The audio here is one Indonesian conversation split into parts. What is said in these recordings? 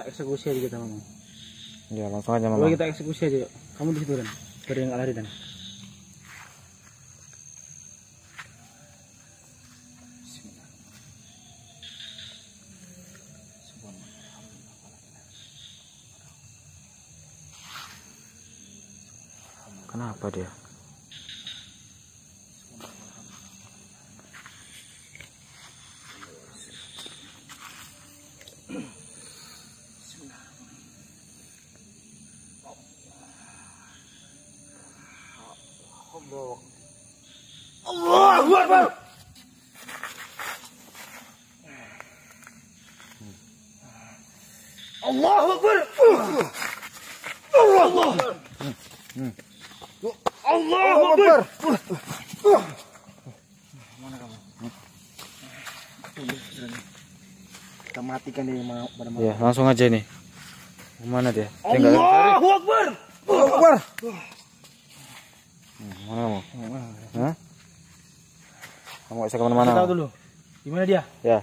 kita eksekusi aja kita ngomong. Ya langsung aja mama. kita eksekusi aja yuk. Kamu di situ Dan. Biar dia nggak lari Dan. Kenapa dia? Allahu Akbar. Allahu Akbar. Allahu Akbar. Allahu Akbar. Kita matikan dia mau pada malam. Ya langsung aja nih. Mana dia? Lari. Allahu Akbar. Akbar. Hmm, Mana kamu? Hah? Kamu bisa ke mana-mana. Tahu dulu. Di mana dia? Ya.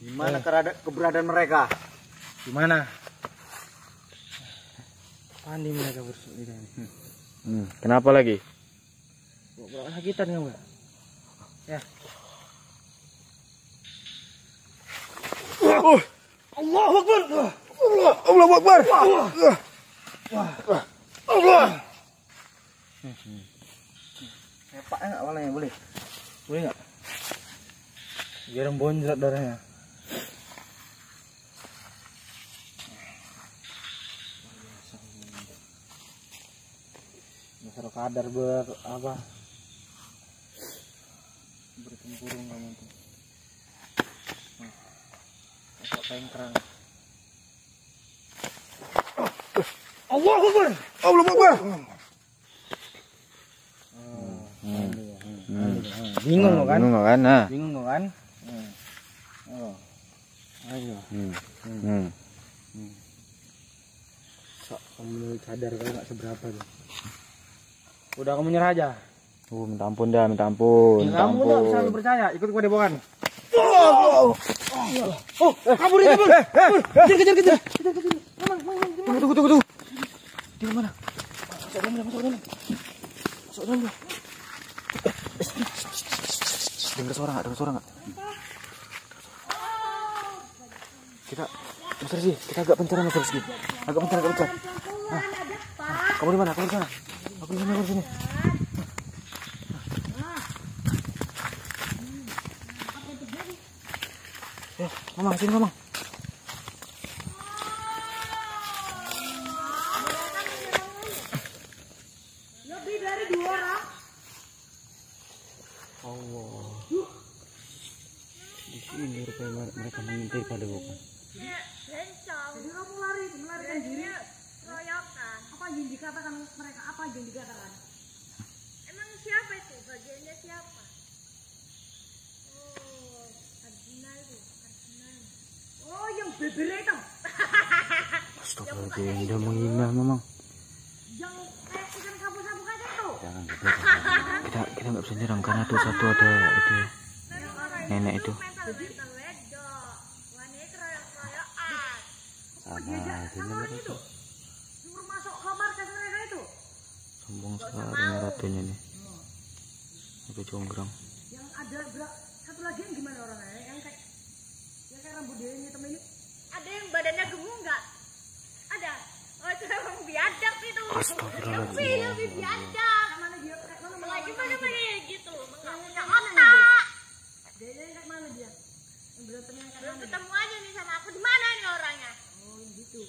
Di mana kerada- keberadaan mereka? Di mana? Pandi mereka bersulit ini. Hmm. Kenapa lagi? Bawa sakitan kamu enggak? Ya. Allahu Akbar. Allah, Allah Akbar. Allah. Sepaknya nggak mana ya boleh? Boleh enggak? Biar bonjrat darahnya. Dasar kadar ber apa? Bertempurung kamu tuh. Kok kain kerang. Allah Akbar. Allah Akbar. Bingung lo kan? Bingung nggak kan? Nah. Bingung lo kan? Oh. Ayo. Hmm. Hmm. Sok kamu sadar kalau nggak seberapa tuh. Udah kamu nyerah aja. Uh, minta ampun dah, minta ampun. Minta kamu nggak bisa ampun. lu percaya. Ikut gua debokan. Oh, kabur ini kabur. Kejar kejar kejar. Kejar kejar. Mana? Mana? Tunggu, tunggu, tunggu, tunggu. Di mana? Masuk dalam, masuk dalam. Masuk dalam. Dengar suara nggak? Dengar suara nggak? Kita, Mas Rizky, kita agak pencar Mas Rizky. Agak pencar, agak pencar. Ah, ah, kamu di mana? Kamu di mana? Aku di sini, aku di sini. Eh, Mamang, sini Mamang. Lebih dari dua orang. Allah. Di sini rupanya mereka mengintai pada bukan. Jadi kamu lari, melarikan diri. Royokan. Apa yang dikatakan mereka? Apa yang dikatakan? Emang siapa itu? Bagiannya siapa? Oh, Arjuna itu. Arjuna. Beber itu. Astagfirullahaladzim, dia menghina Mamang. Yang kayak ikan sapu-sapu kaca itu. Jangan gitu. Kita kita nggak bisa nyerang karena tuh satu ada itu ya. Nenek itu. Sama aja mereka. Masuk kamar ke mereka itu. Sombong sekali nih ratunya nih. Itu congkrang. Yang ada satu lagi yang gimana orangnya? Yang kayak yang kayak rambut dia yang hitam ini. Ada yang badannya gemuk nggak? Ada. Oh itu emang biadab itu. Astagfirullahaladzim. Lebih lebih biadab. Mana dia? Mana? Lagi mana kayak gitu. Nggak punya otak. Dia yang kayak mana dia? Yang berantemnya kayak mana? Ketemu aja nih sama aku di mana nih orangnya? Oh gitu.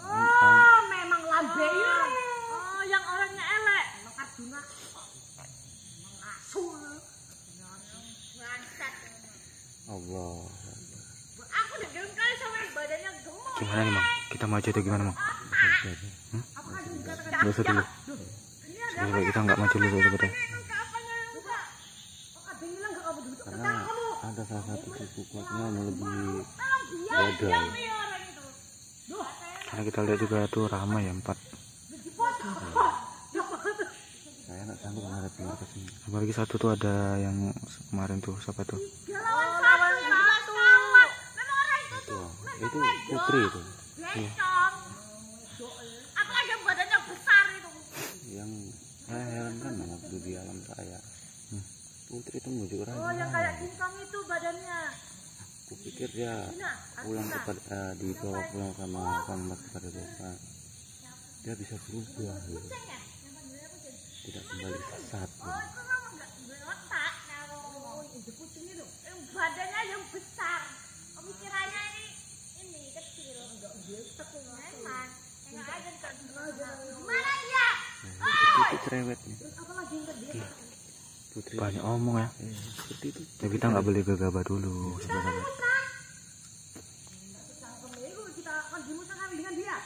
Oh memang lambe Oh yang orangnya elek. Emang Arjuna. Emang asul. Bangsat. Allah. Aku udah dengkal kali sama yang badannya gemuk. Gimana nih Mang? Kita maju atau gimana Mang? Apakah ada yang dikatakan Gak usah dulu. Coba kita nggak maju dulu duduk Karena ada salah satu suku kuatnya itu. Duh, karena kita lihat juga tuh ramai ya empat. Saya nggak sanggup mereka sini. Apalagi satu tuh ada yang kemarin tuh siapa tuh? Dia lawan satu, lawan satu. Memang orang itu putri itu Bencong. Apalagi yang badannya besar itu. yang saya herankan sama waktu di alam saya putri itu muncul Oh, yang kayak kincong itu badannya. aku pikir dia pulang kepada eh, dibawa pulang sama Muhammad kepada Tuhan dia bisa berubah gitu. ya? tidak kembali sesat gitu. Oh, itu memang nggak berotak. Kalau itu kucing itu, yang badannya yang besar. Pemikirannya ini ini kecil. Enggak, dia tekung memang. Tengok aja di Gimana dia? Nah, itu cerewet nih. Putri Banyak omong ya. seperti itu Tapi kita nggak boleh gegabah dulu, saudara. Itu kita akan dimusnahkan dengan dia.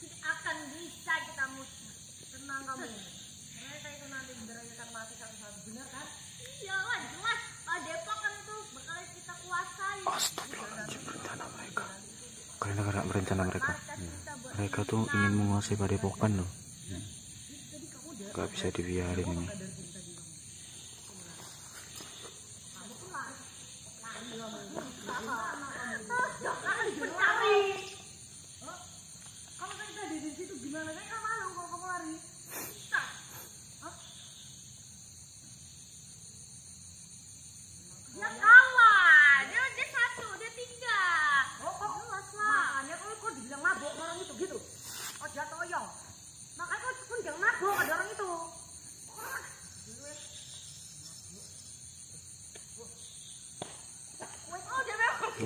Tidak akan bisa kita musnah. Tenang kamu. Mereka itu nanti benerannya akan mati satu-satu. Benar kan? Iya lah, jelas. Pak Depok kan itu bakal kita kuasai. Astagfirullahaladzim, rencana mereka. Kalian dengar nggak rencana mereka? Markas kita buat Mereka ingin menguasai padepokan loh. Gak bisa dibiarin ini. akan dicari. Kalau kita ada di situ gimana? Saya nggak malu kalau kamu lari. Bisa. Hah? Dia kalah. Dia dia satu, dia tiga. Oh, kok jelas lah. Makanya kalau kau dibilang mabuk orang itu gitu. Oh jatuh yo. Makanya kau pun jangan mabuk ada orang itu. Oh,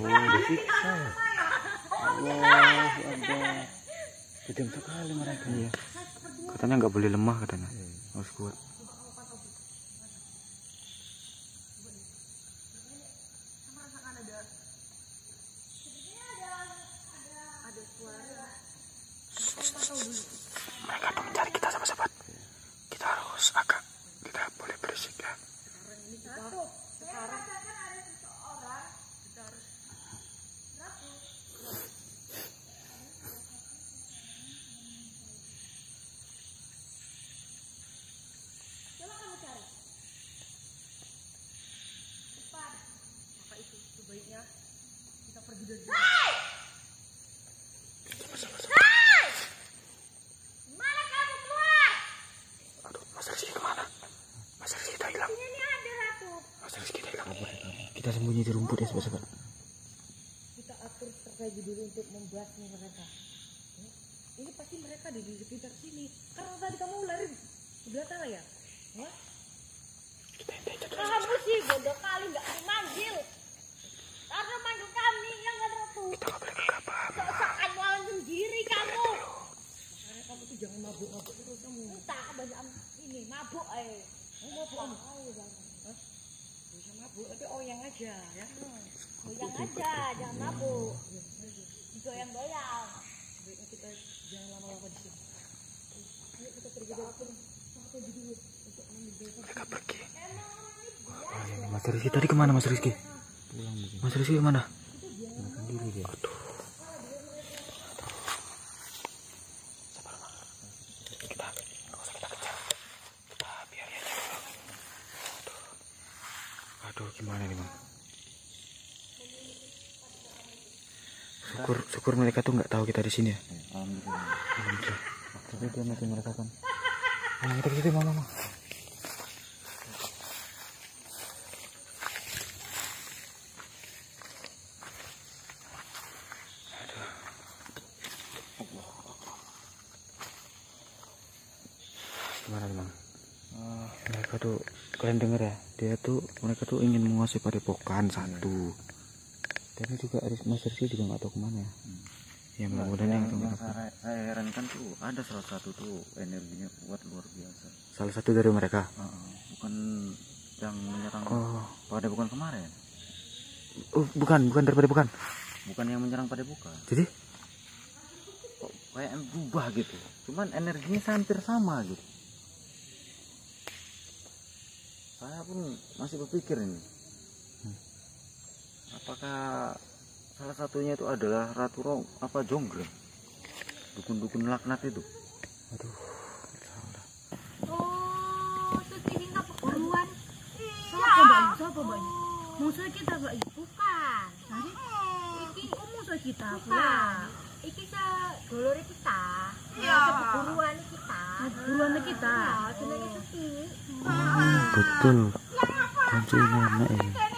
disiksa kejam sekali mereka ya Katanya nggak boleh lemah katanya. Harus kuat. Mereka tuh mencari kita sahabat-sahabat. Kita harus agak tidak boleh berisik ya. Hai! Mana kamu keluar? Aduh, Mas Rizky ke mana? Mas Rizky kita hilang. Ini nih ada ratu. Mas Rizky kita hilang. Kita sembunyi di rumput ya sahabat-sahabat. kita atur strategi dulu untuk membasmi mereka. Ya. Ini pasti mereka di di sekitar sini. Karena tadi kamu lari ke belakang ya. Ya? Kamu sih bodoh kali nggak dimanggil. Karena manggil kami yang nggak ratu. Sok-sokan sendiri kamu. Makanya kamu tuh jangan mabuk-mabuk terus kamu. Entah kebanyakan ini mabuk eh. Kamu mabuk kamu. Hah? Usah mabuk, tapi oyang aja ya. Goyang aja, jangan mabuk. Digoyang-goyang. Sebaiknya kita jangan lama-lama di sini. Ayo kita pergi dari sini. Strategi dulu untuk meninggalkan Mereka pergi. Ini Mas Rizky tadi ke mana Mas Rizky? Mas Rizky ke mana? Aduh. Sabar, Bang. Kita nggak usah kita kejar. Kita biarin aja dulu. Aduh. Aduh, gimana nih, Bang? Syukur, mereka tuh nggak tahu kita di sini ya. alhamdulillah tapi dia masih merasakan Nah, kita ke Mama. Mama. Gimana Bang? Ah, mereka tuh kalian denger ya dia tuh mereka tuh ingin menguasai padepokan satu tapi juga Aris Mas Rizky juga nggak tahu ke mana ya. Ya mudah-mudahan yang yang, yang itu saya, saya herankan tuh ada salah satu tuh energinya kuat luar biasa. Salah satu dari mereka? Ah, ah. bukan yang menyerang oh. Pada bukan kemarin. Oh bukan bukan dari padepokan bukan yang menyerang pada bukan jadi? Kok kayak berubah gitu? Cuman energinya hampir sama gitu. Saya pun masih berpikir ini. Apakah salah satunya itu adalah Ratu Rong apa Jonggrang dukun-dukun laknat itu aduh Oh, ini nggak perburuan. Iya. Siapa mbak? Siapa mbak? Musuh kita mbak. Bukan. Iki iki kok musuh kita Bukan. Iki ke dulur kita. Iya. Buruan kita. buruan kita Iya, jenenge Suti. betul kunci nenek ini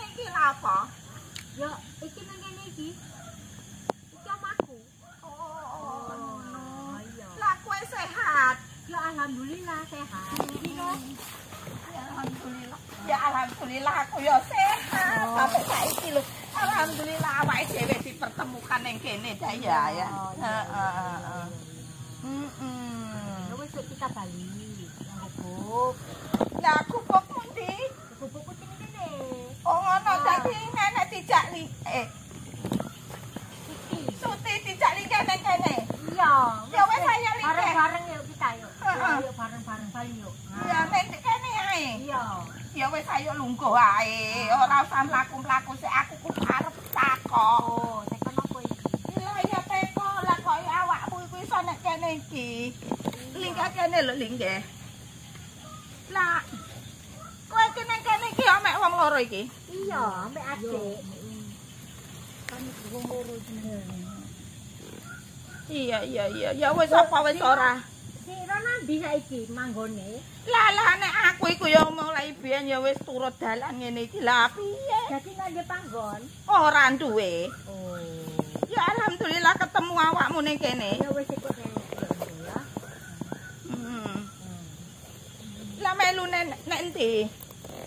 alhamdulillah aku ya sehat. Sampai saiki lho. Alhamdulillah awake dhewe dipertemukan ning kene dah ya ya. Heeh heeh. Heeh. Wis kita bali. Gubuk. Lah kubuk mundi? Gubukku sini kene. Oh ngono dadi nenek dijak li eh. Suti dijak li kene kene. Iya. Ya wis ayo li. Bareng-bareng yuk kita yuk. Heeh. Yuk bareng-bareng bali yuk. Ya nek kene ae. Iya. Ya wis ayo lungguh ae. Ora usah mlaku-mlaku sik aku kudu arep takok. Oh, tekan apa iki? Lah ya teko lah kok awakmu iku iso nek kene iki. Linggah kene lho linggah. Lah kowe kene kene iki ya mek wong loro iki. Iya, ambek adik. Iya iya iya ya wis apa wis ora. Si Rona ndi saiki manggone? Lah lah nek aku iku ya mulai biyen ya wis turut dalan ngene iki lah piye? Nggak ada panggon. Ora duwe. Oh. Ya alhamdulillah ketemu awakmu ning kene. Ya wis nenek ya. Hmm. Lah melu nek nek endi?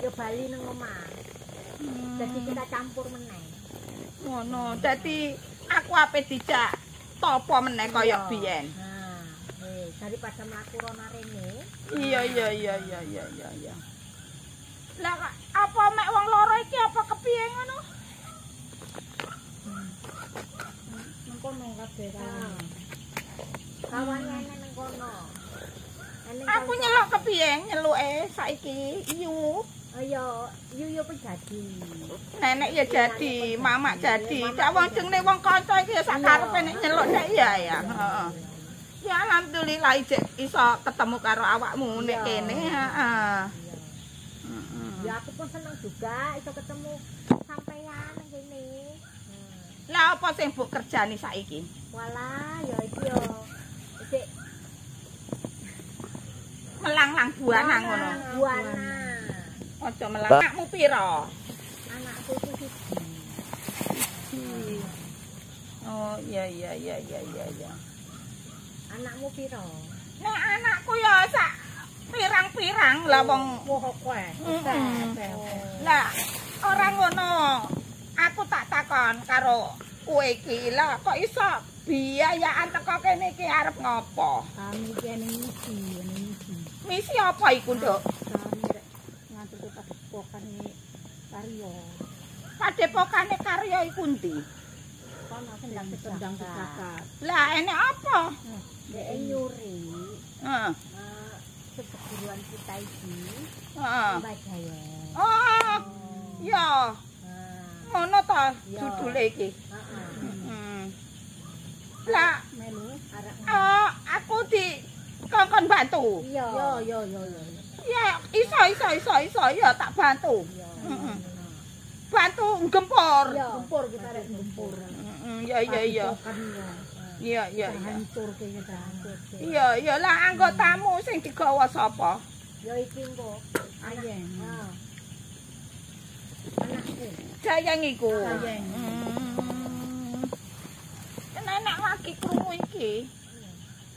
Ya bali nang omah. Jadi kita campur meneh. Ngono. Dadi aku ape dijak topo meneh kaya biyen. Eh daripada mlaku rono rene, Iya iya iya iya iya iya iya. Lah apa mek wong loro iki apa kepiye ngono? nang kono kabeh nah. kawannya enek nang kono. Aku nyelok kepiye nyeluke saiki iyu. Ayo, yu yu jadi. Nenek ya jadi, mamak jadi. Dak wong jenenge wong kanca iki ya sak karepe nek nyeluk nek iya ya. Heeh. Ya alhamdulillah ijek iso ketemu karo awakmu nek kene, heeh. Heeh. Ya aku pun seneng juga iso ketemu sampeyan nang kene. Hmm. Lah apa sing mbok kerjani saiki? Walah, ya iki yo. Isik Melang-lang buana ngono. buana. Aja melang. Anakmu pira? Anakku siji. Oh iya iya iya iya iya iya. Anakmu piro? Nek anakku ya sak pirang-pirang lah wong woh kowe. Lah ora ngono. Aku tak takon karo kowe iki lah kok iso biayaan teko kene iki arep ngopo? kami kene misi misi Misi apa iku, Nduk? ngantuk ke padepokane karyo Padepokane karya iku ndi? kono sendang sendang sesakat Lah enek apa? Dek nyuri Heeh. eh, seperguruan kita iki Heeh. Mbak Jaya. Oh, ya, Nah, ngono Iya. judule iki. heeh. Hmm. Lah, melu Arek oh, aku di kongkon bantu. iya. yo yo yo yo Ya, iso iso iso iso ya tak bantu. Iya. Heeh. Bantu gempur. Iya. gempur kita rek gempur Heeh, ya ya ya. Iya iya iya. hancur dah hancur Iya iya lah anggotamu sing digawa sapa? Ya iki engko. ayeng Ah. Anakku. Jayang iku. Jayang. Hmm. Nenek lagi krungu iki.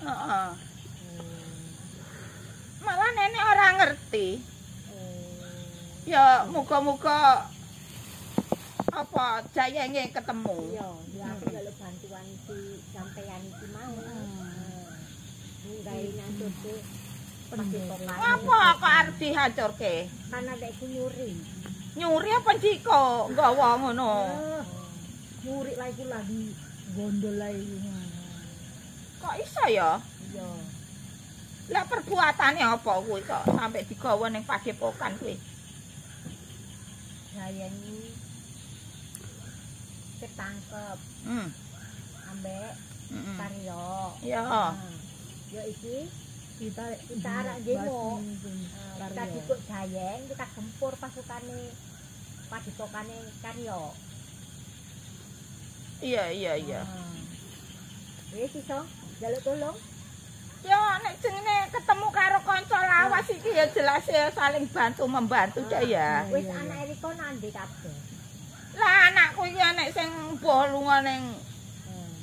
Heeh. Malah nenek ora ngerti. Ya muga-muga apa jayenge ketemu. Iya, ya aku kalau bantuan si sampeyan iki mau. Nyantur ke padepokan. Apa kok arep dihancurke? Kan iku nyuri. Nyuri apa jiko nggawa ngono? Eh, nyuri lah iku lagi gondol lah iku Kok iso ya? Iya. Lah perbuatane apa kuwi kok sampe digawa ning padepokan kuwi? Saya ini ketangkep Hmm. ambek Heeh. Karyo. Ya. Nah, Ya iki kita kita arak demo. Kita dikut jayeng, kita gempur pasukane padepokane Karyo. Iya, iya, iya. Wis iso jaluk tolong. Ya nek jenenge ketemu karo kanca lawas iki ya jelas ya saling bantu membantu ya ya. Wis anak Riko nandi kabeh. Lah anakku iki nek sing mbuh lunga ning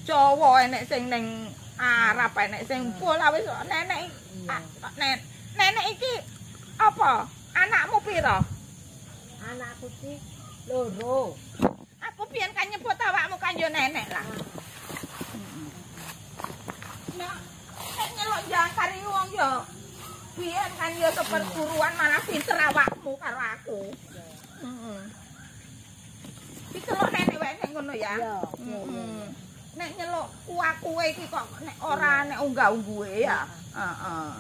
Jawa enek sing ning Arab enek sing lah wis nenek ah, nen nenek iki apa? Anakmu pira? Anakku ki loro. Aku biyen kan nyebut awakmu kan yo nenek lah. Nek nek nyelok jangkari wong yo biyen kan yo seperguruan malah pinter awakmu karo aku. Heeh. Iki lho nenek wae ngono ya. Iya. Nek nyelok kuwe iki kok nek ora nek unggah-ungguhe ya. Heeh.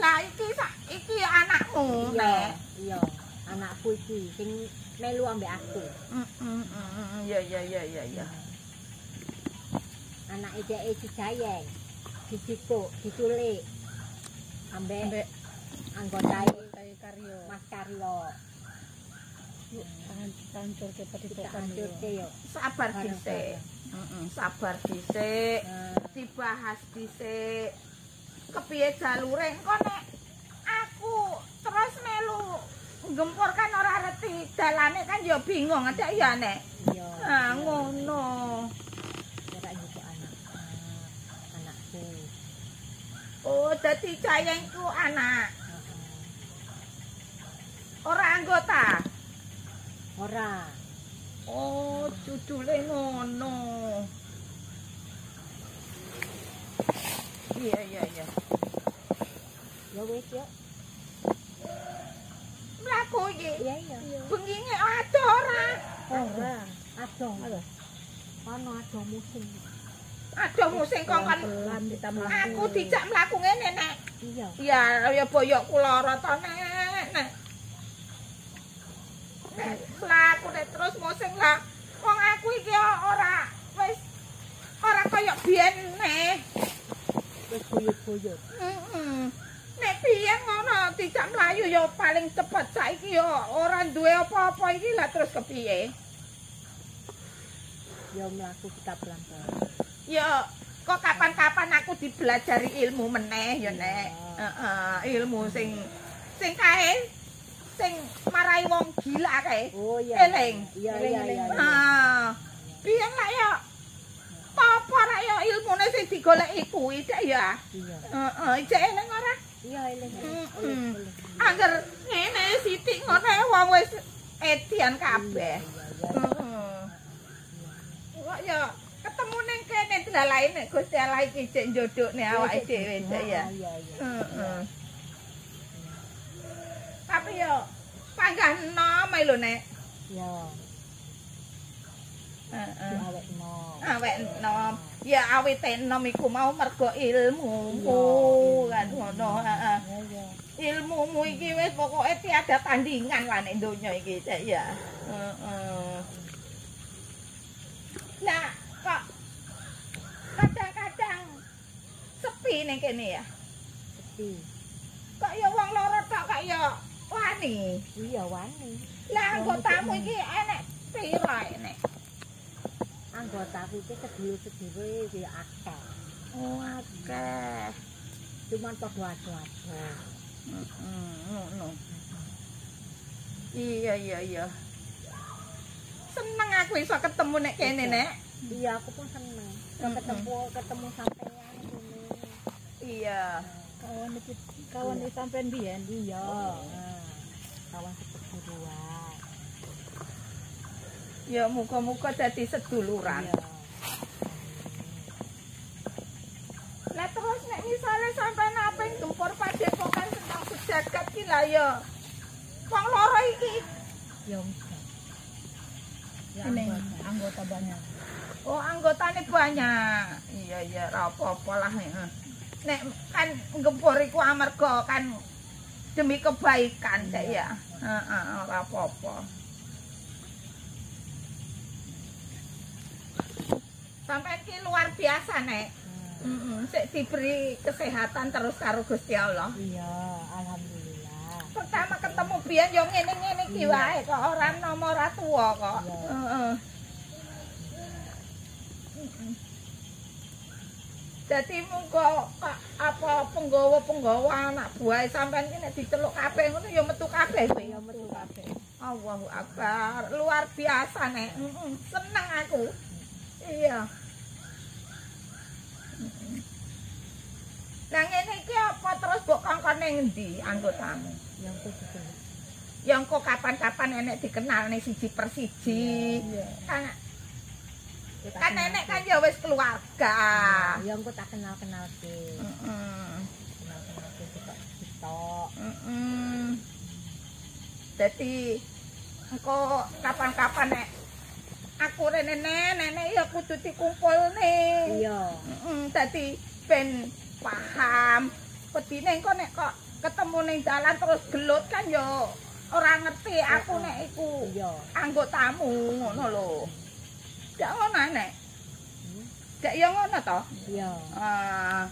Lah iki sak iki anakmu nek. iya. Anakku iki sing melu ambek aku. Heeh, heeh, iya iya iya iya iya. Anak ejeke dijayeng. Dicikuk, diculik. Ambek anggota karyo Mas Karyo. Hancur ke padepokan yo. Sabar dhisik. Heeh, sabar dhisik. Dibahas dhisik. Kepiye jalure engko nek aku terus melu gempur kan ora reti dalane kan ya bingung ada ya nek. iya. Ah ngono. Ora nyusu anak. Anakku. Oh, dadi jayengku anak, ora anggota. Ora. Oh, judule ngono. Iya, iya, iya. Ya wis yo. Mlaku iki. Iya iya. Benginge ada ora? Ora. Adong. Ono adong musim. Ada musim ditambah Aku dijak mlaku ngene nek. Iya. Ya, ya boyokku lara to. Nek. Nek mlaku nek musim lah. Wong aku iki ora wis ora kaya biyen nek. Wis. Heeh. Nek biyen ngono dijak mlayu ya paling cepet saiki ya ora duwe apa-apa iki lah terus kepiye? Ya mlaku kita pelan-pelan. Ya kok kapan-kapan aku dibelajari ilmu meneh ya nek. Heeh, ilmu sing sing kae sing marai wong gila kae. Oh iya. Eling. Iya iya. Ah. Biyen lah ya apa ra ya ilmune sing digoleki kuwi ya. Iya. Heeh, cek eling ora? Iya eling. Angger ngene sithik ngono ae wong wis edian kabeh. Heeh. Kok ya ketemu ning kene dalane nek Gusti Allah iki cek njodhokne awake dhewe ya. Iya iya. Heeh. Tapi yo panggah enom ae lho nek. Iya. Heeh. Awek enom. Ya awit enom iku mau mergo ilmumu kan ngono, heeh. Ilmumu iki wis pokoke tiada tandingan lah nek donya iki cek ya. Heeh. Lah kok kadang-kadang sepi ning kene ya. Sepi. Kok ya wong loro tok kok ya wani. Iya wani. Lah anggotamu iki enek pira enek? Anggotaku iki sedulur-sedulure ya akeh. Oh akeh. Cuman padha ado-ado. Heeh, ngono. Iya iya iya. Seneng aku iso ketemu nek kene nek. Iya aku pun seneng. Iso ketemu ketemu sampean. Iya. kawan iki kawan iki sampean biyen Iya. Nah, Kawan seperguruan. Ya muga-muga dadi seduluran. Iya. Lah terus nek misale sampean ape gempur padepokan senang sejagat ki lah ya. Wong loro iki. Ya. Ya anggota. anggota banyak Oh anggotane banyak. Iya iya ra apa-apa lah. Nek kan gempur iku amarga kan demi kebaikan Cek, ya. Heeh ora apa-apa. Sampai ki luar biasa nek. Heeh, sik diberi kesehatan terus karo Gusti Allah. Iya, alhamdulillah. Pertama ketemu biyen yo ngene-ngene ki wae kok ora nomo ora tuwa kok. Iya. Heeh. Dadi mungko apa penggawa-penggawa anak buah sampean ki nek diceluk kabeh ngono ya metu kabeh kowe. Ya metu kabeh. Allahu Akbar, luar biasa nek. Seneng aku. Iya. Lah ngene iki apa terus mbok kongkone ngendi anggotamu? Yang juga. Yang kok kapan-kapan enek dikenal nih siji per siji. Kan Kita kan nenek kan ya wis keluarga. Yang aku tak kenal kenal ke. Heeh. Kenal kenal kita. Heeh. Dadi engko kapan-kapan nek aku rene nenek ya kudu dikumpulne. Iya. Heeh, dadi ben paham. Pedine engko nek kok ketemu ning dalan terus gelut kan ya ora ngerti aku nek iku anggotamu ngono lho. Gak ngono nek. Gak ya ngono to? Iya. Ah.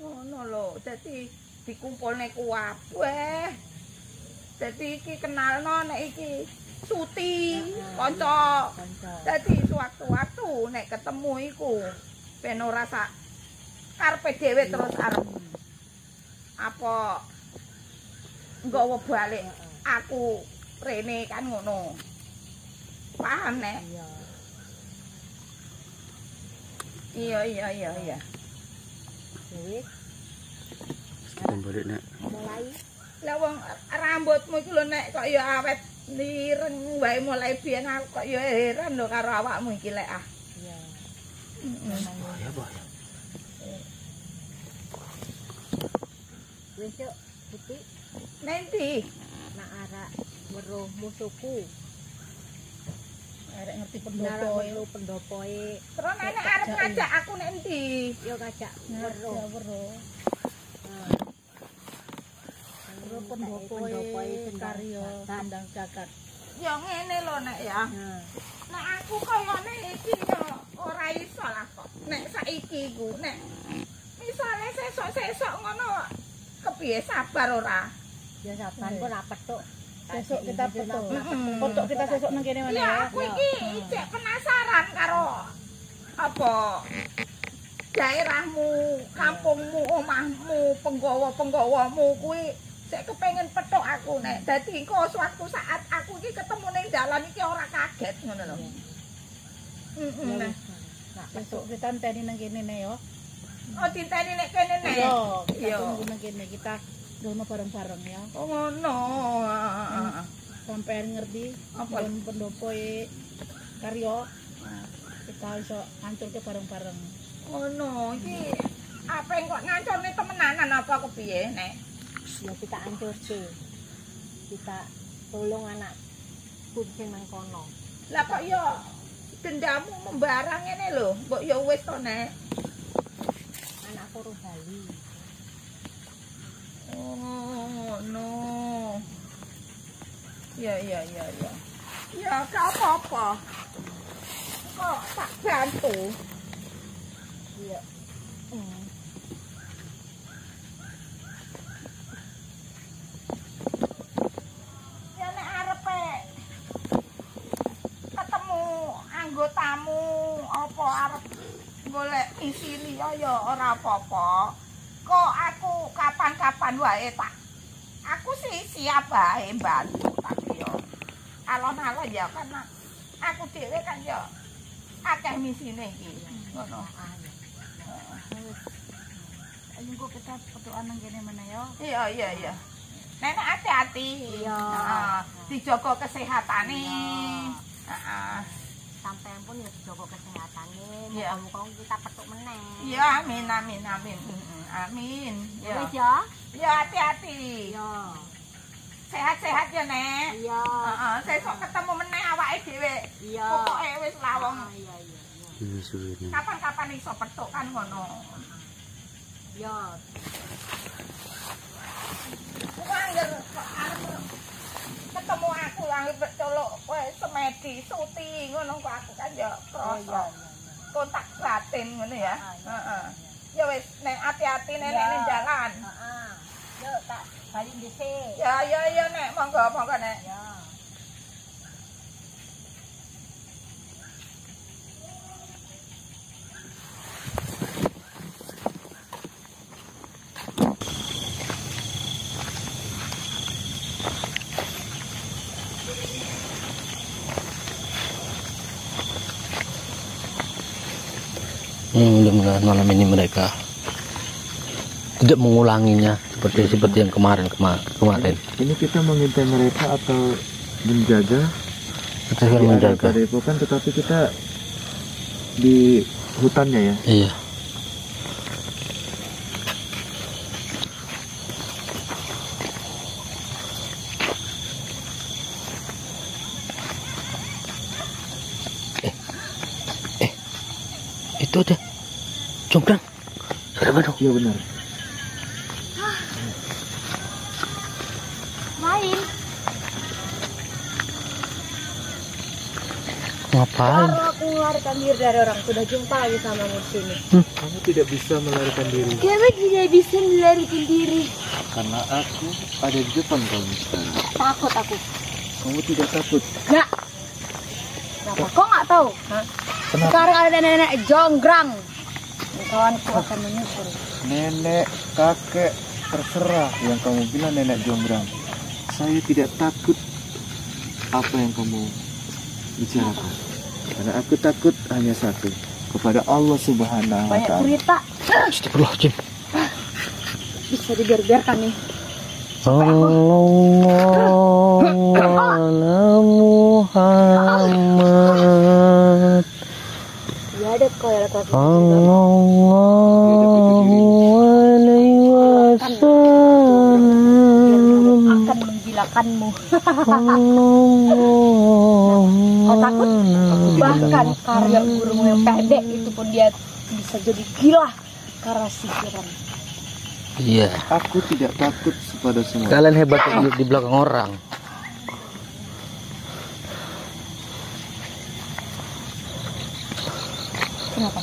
Ngono lho. Dadi dikumpulne kuwabeh. Dadi iki kenalno nek iki Suti, kanca. Kanca. Dadi sewaktu-waktu nek ketemu iku ben ora sak karepe dhewe terus arep apa nggawa balik aku rene kan ngono. Paham nek? Iya. Iya iya iya iya. Ya wis, Kembali nek. mulai. Lah wong rambutmu iki lho nek kok ya awet lireng wae mulai biyen aku kok ya heran lho karo awakmu iki lek ah. Iya. Heeh. Bahaya bahaya. Wis yuk, Putih. Nanti Nak arak weruh musuhku. Arek ngerti pendopo. weruh pendopoe. Terus nenek arep ngajak aku nek endi? Yo ngajak weruh. weruh. Nah. Terus pendopoe pendopoe sendang karyo jagat. sandang jagat. Ya ngene lho nek ya. Nek aku kayane iki ya ora iso lah kok. Nek saiki iku nek misale sesok-sesok ngono kepiye sabar ora? ya saban kok ra petuk. Sesuk kita. Mm-mm. Foto kita sesuk nang kene mana Iya, ya? aku iki cek penasaran karo apa daerahmu, kampungmu, omahmu, penggawa-penggawamu kuwi cek kepengen petuk aku nek. Dadi engko suatu saat aku iki ketemu ning dalan iki ora kaget ngono lho. Heeh. Nah. Sesuk kita enteni nang kene ne yo. Oh, diteni nek kene nek. Yo, kita nang kene kita dono bareng-bareng ya. Oh, ngono. Ah. Sampean ngerti Apa? don pendopoe karyo. Kita iso hancurke bareng-bareng. Ngono iki apa yang kok ngancurne temenanan apa kepiye nek? ya kita ancurke. Kita tolong anak pun sing nang kono. Lah kok yo dendamu membarang ngene lho, mbok yo wis to nek. Anak koro Bali. Oh, no. Ya ya ya ya. Ya gak apa-apa. Kok tak bantu. Iya. Hmm. Ya nek arepe ketemu anggotamu apa arep golek isi liya ya ora apa-apa. Kok aku kapan-kapan wae tak aku wae bantu tapi yo alon-alon ya karena aku dhewe kan yo akeh misine iki ngono. Ayo kok kita fotoan nang kene mana yo. Iya iya iya. Nenek hati-hati. Iya. Heeh. Dijaga kesehatane. Heeh. Sampean pun ya dijogo kesehatane. Iya. Muga-muga kita petuk meneh. Iya amin amin amin. Amin. Ya Ya. wis ya. Ya hati-hati. Iya. Sehat-sehat ya, Nek. Iya. Heeh, sesuk ketemu meneh awake dhewe. Iya. Pokoke wis lawong. Ah, Iya iya iya. Kapan-kapan iso petuk kan ngono. Iya. Kok arep ketemu aku angger colok kowe semedi suti ngono kok aku kan ya krasa. kontak batin ngono ya. Heeh. Ya wis nek hati-hati nenek ning dalan. Heeh. Yuk tak Paling besar. Ya, ya, ya nak. Monggo, monggo nak. Ya. mudah-mudahan malam ini mereka tidak mengulanginya seperti seperti yang kemarin kema- kemarin. Ini kita mengintai mereka atau menjaga Kita akan menjaga. padepokan tetapi kita di hutannya ya. Iya. Eh, eh, itu ada congkrang. Sudah baru. Iya benar. Ngapain? Kalau aku melarikan diri dari orang sudah jumpa lagi sama musuh ini. Kamu tidak bisa melarikan diri Kami tidak bisa melarikan diri. karena aku ada di depan kamu sekarang. Takut aku. Kamu tidak takut. Nah, kenapa? Kok nggak tahu? Hah? Sekarang ada nenek jonggrang. Kawanku akan menyusul. Nenek, kakek, terserah yang kamu bilang nenek jombrang. Saya tidak takut apa yang kamu bicarakan. Karena aku takut hanya satu kepada Allah Subhanahu wa Banyak taala. cerita Astagfirullahaladzim. bisa dibiar-biarkan nih. Sallallahu ala Muhammad Ya ada kok ya laki-laki. Akan menggilakanmu. Kau takut? Bahkan karya gurumu yang pendek itu pun dia bisa jadi gila karena sihiran. Iya Aku tidak takut kepada semua. Kalian hebat di, di belakang orang Kenapa?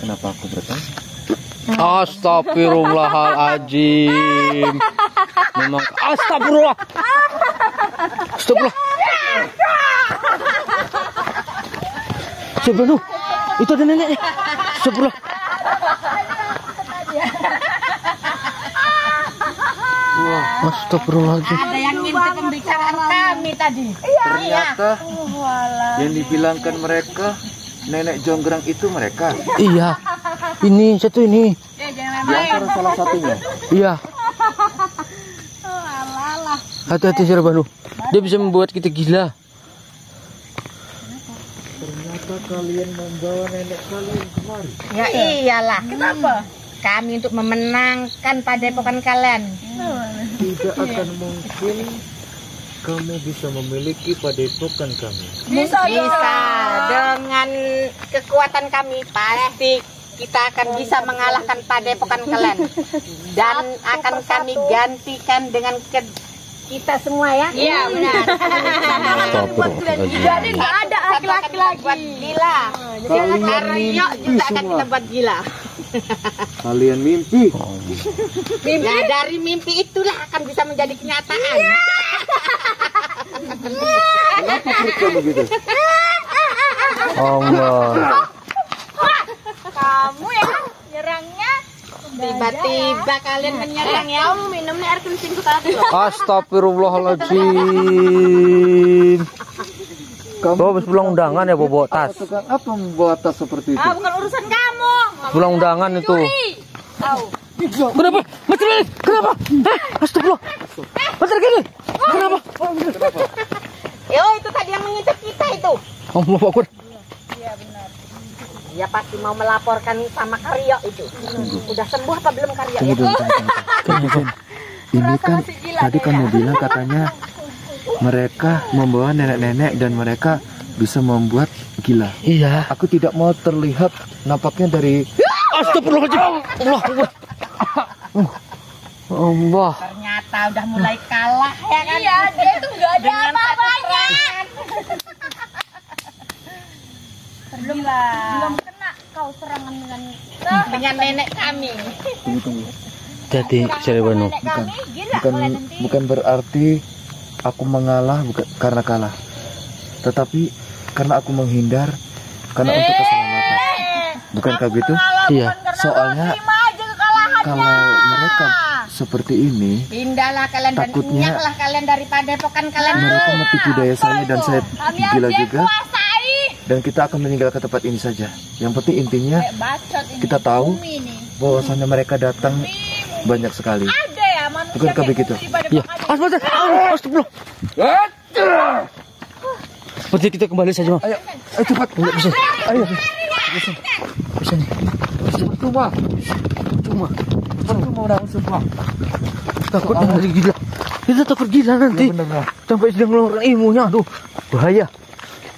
Kenapa aku bertanya? Astagfirullahaladzim. Memang Astagfirullah. Astagfirullah. Astagfirullah Itu? Ada neneknya Astagfirullah. Astagfirullahaladzim. Ada yang ngintip pembicaraan kami tadi. Ternyata yang dibilangkan mereka nenek jonggrang itu mereka. Iya Ini satu ini Di antara salah satunya. Iya Hati-hati Sirbanu Dia bisa membuat kita gila Ternyata kalian membawa nenek kalian kemari. Ya iyalah. Kenapa? Kami untuk memenangkan padepokan kalian. Tidak akan mungkin kamu bisa memiliki padepokan kami. Bisa, dengan kekuatan kami pasti kita akan bisa mengalahkan padepokan kalian dan akan kami gantikan dengan ke- kita semua ya. Iya benar. Jadi nggak ada laki-laki lagi. Buat gila. Kalian Karyo mimpi juga akan kita buat gila. Kalian mimpi. Nah dari mimpi itulah akan bisa menjadi kenyataan. Kenapa perut kamu gitu? Allah Kamu ya nyerangnya. Tiba-tiba kalian menyerang ya. Kamu minum nih air kencing sekali. Astagfirullahaladzim Bawa habis pulang undangan ya bawa, bawa tas Tukang apa membawa tas seperti itu? Ah, bukan urusan kamu. Pulang undangan itu Kenapa? Macam ini? Kenapa? Hah? Astagfirullah Macam gini? Kenapa? Yo itu tadi yang mengintip kita itu. Allah Akbar Dia pasti mau melaporkan sama Karyo itu. Udah sembuh apa belum Karyo? Tunggu Ya? dulu, tunggu, tunggu. Ini kan tadi kamu bilang katanya mereka membawa nenek-nenek dan mereka bisa membuat gila. Iya Aku tidak mau terlihat nampaknya dari Astagfirullahaladzim Allah Akbar Allah Ternyata udah mulai kalah ya kan? Iya, dia itu nggak ada apa-apanya. Belum Belum kena kau serangan dengan dengan nenek kami. tunggu tunggu. Jadi bukan bukan berarti aku mengalah bukan karena kalah. Tetapi karena aku menghindar karena untuk keselamatan. Bukankah begitu? Iya Soalnya kalau mereka seperti ini Pindahlah kalian dan Takutnya- enyaklah kalian dari padepokan kalian. mereka metipu daya saya dan saya gila juga dan kita akan meninggalkan tempat ini saja. Yang penting intinya ini. kita tahu bahwasannya mereka datang banyak sekali. Bukan kayak begitu. gitu Ya, pakannya. astagfirullah. Astagfirullah. Seperti kita kembali saja, Bang. Ayo, ayo cepat. Enggak bisa. Ayo. Bisa nih. Percuma. Cuma Percuma orang semua. takut nanti gila. Kita takut gila nanti. Sampai sedang mengeluarkan ilmunya. Aduh, bahaya.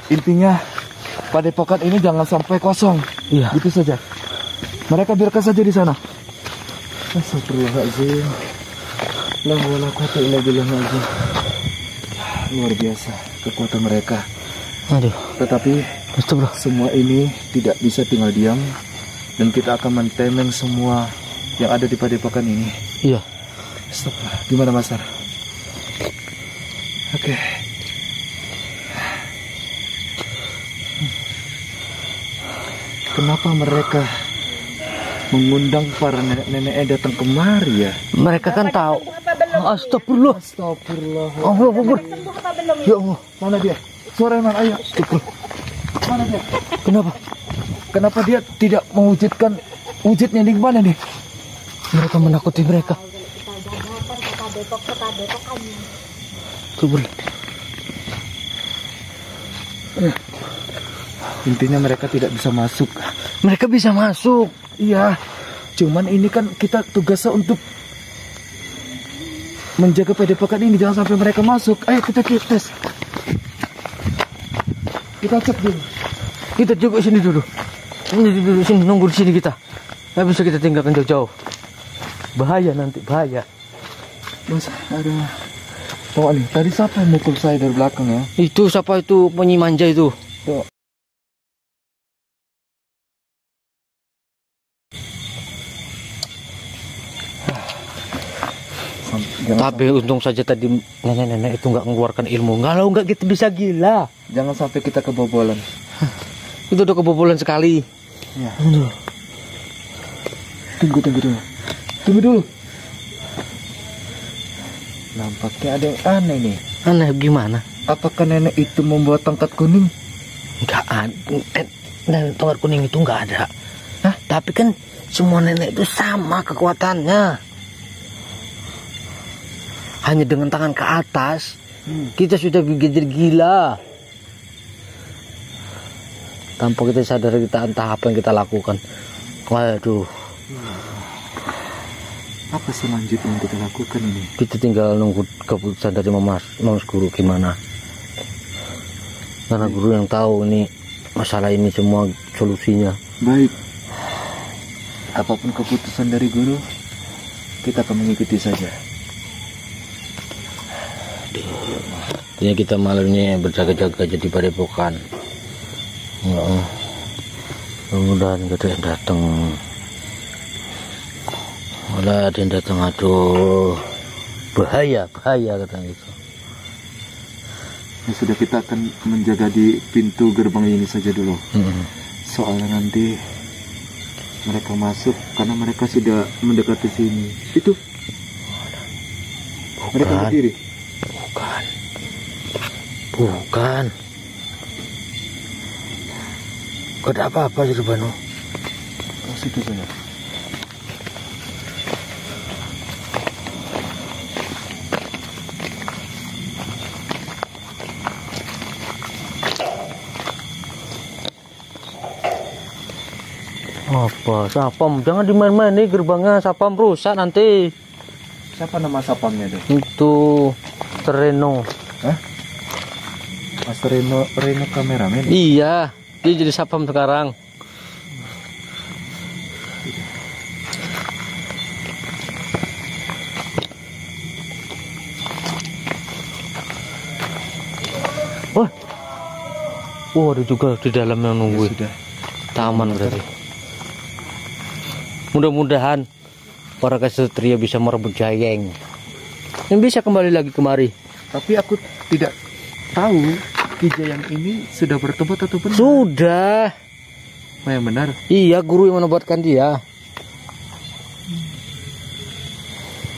Intinya padepokan ini jangan sampai kosong. Iya. Gitu saja. Mereka biarkan saja di sana. Astagfirullahaladzim. Luar biasa kekuatan mereka. Aduh, Tetapi astagfirullah. semua ini tidak bisa tinggal diam dan kita akan mentemeng semua yang ada di padepokan ini. Iya. Astagfirullah. Gimana Mas Ar? Oke. Kenapa mereka mengundang para nenek-neneknya datang kemari ya? Mereka kan tahu. Astagfirullah. Astagfirullah. Allah Akbar. Ya Allah. Mana dia? Suara mana? Ayo. Mana dia? Kenapa? Kenapa dia tidak mewujudkan wujudnya di mana nih? Mereka menakuti mereka. Coba. Intinya mereka tidak bisa masuk. Mereka bisa masuk. Iya. Cuman ini kan kita tugasnya untuk menjaga padepokan ini jangan sampai mereka masuk. Ayo kita tes. Kita cek dulu. Kita juga sini dulu. Ini duduk sini, nunggu di sini kita. Nggak bisa kita tinggalkan jauh-jauh. Bahaya nanti, bahaya. Mas, ada. Nih, tadi siapa yang mukul saya dari belakang ya? Itu siapa itu penyimanja itu? Tuh. Tapi untung saja tadi nenek-nenek itu nggak mengeluarkan ilmu. Kalau nggak kita bisa gila. jangan sampai kita kebobolan. Itu udah kebobolan sekali. Ya. Tunggu, tunggu dulu. Tunggu dulu. Nampaknya ada yang aneh nih. Aneh gimana? Apakah nenek itu membawa tongkat kuning? Nggak ada. Eh, Nenek tongkat kuning itu nggak ada. Hah? Tapi kan semua nenek itu sama kekuatannya. Hanya dengan tangan ke atas, kita sudah bikin gila. Tanpa kita sadar kita entah apa yang kita lakukan. Waduh, Apa selanjutnya yang kita lakukan ini? kita tinggal nunggu keputusan dari Mas, Mas Guru gimana. Karena guru yang tahu ini masalah ini semua solusinya. Baik. Apa pun keputusan dari guru, kita akan mengikuti saja. Artinya kita malam ini berjaga-jaga jadi padepokan. Enggak. oh. Mudah-mudahan gak ada yang datang. Malah ada yang datang aduh. Bahaya, bahaya katanya gitu. Ya sudah kita akan menjaga di pintu gerbang ini saja dulu. Mm. Soalnya nanti mereka masuk karena mereka sudah mendekati sini. Itu mereka Bukan, berdiri. Bukan. Gak ada apa-apa sih Bano. Oh, situ saja. Apa? Sapam, jangan dimain-main nih gerbangnya sapam rusak nanti. Siapa nama sapamnya deh? Itu Tereno. Mas Reno Reno kameramen. Iya, dia jadi sapam sekarang. Wah, wah ada juga di dalam yang Ya nunggu. sudah. Taman berarti. Mudah-mudahan para kesatria bisa merebut jayeng. Dan bisa kembali lagi kemari. Tapi aku tidak tahu Kijayang ini sudah bertobat atau benar. Sudah. Oh, yang benar. Iya, guru yang menobatkan dia.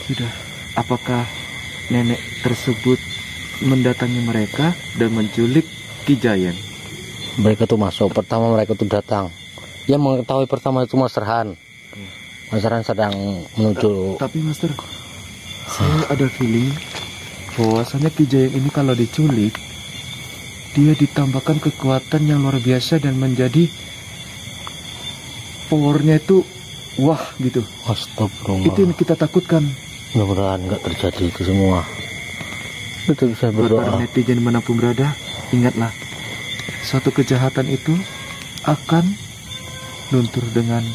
Sudah. Apakah nenek tersebut mendatangi mereka dan menculik Kijayan? mereka tuh masuk pertama mereka tuh datang yang mengetahui pertama itu Mas Serhan Mas Serhan sedang menuju Tapi Master, saya ada feeling bahwasanya Kijayang ini kalau diculik, dia ditambahkan kekuatan yang luar biasa dan menjadi powernya itu wah gitu. Astagfirullah Itu yang kita takutkan. mudah-mudahan nggak terjadi itu semua kita bisa Buat para berdoa netizen mana pun berada, ingatlah suatu kejahatan itu akan luntur dengan